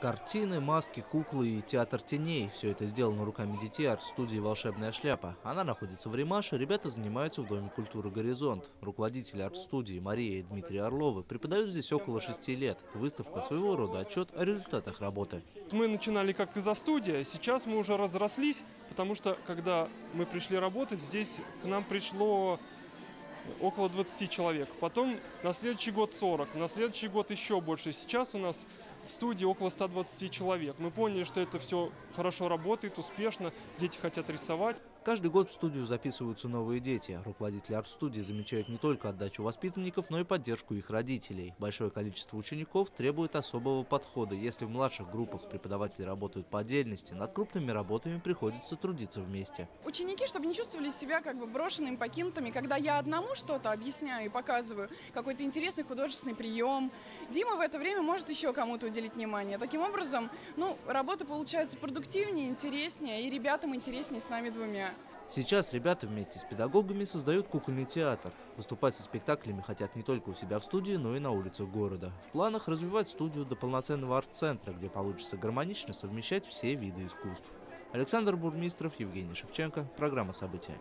Картины, маски, куклы и театр теней – все это сделано руками детей арт-студии «Волшебная шляпа». Она находится в Римаше, ребята занимаются в Доме культуры «Горизонт». Руководители арт-студии Мария и Дмитрий Орловы преподают здесь около шести лет. Выставка – своего рода отчет о результатах работы. Мы начинали как из-за студия, сейчас мы уже разрослись, потому что когда мы пришли работать, здесь к нам пришло около 20 человек. Потом на следующий год 40, на следующий год еще больше. Сейчас у нас в студии около 120 человек. Мы поняли, что это все хорошо работает, успешно, дети хотят рисовать. Каждый год в студию записываются новые дети. Руководители арт-студии замечают не только отдачу воспитанников, но и поддержку их родителей. Большое количество учеников требует особого подхода. Если в младших группах преподаватели работают по отдельности, над крупными работами приходится трудиться вместе. Ученики, чтобы не чувствовали себя как бы брошенными, покинутыми, когда я одному что-то объясняю и показываю, какой-то интересный художественный прием, Дима в это время может еще кому-то уделить внимание. Таким образом, ну, работа получается продуктивнее, интереснее, и ребятам интереснее с нами двумя. Сейчас ребята вместе с педагогами создают кукольный театр. Выступать со спектаклями хотят не только у себя в студии, но и на улицах города. В планах развивать студию до полноценного арт-центра, где получится гармонично совмещать все виды искусств. Александр Бурмистров, Евгений Шевченко. Программа «События».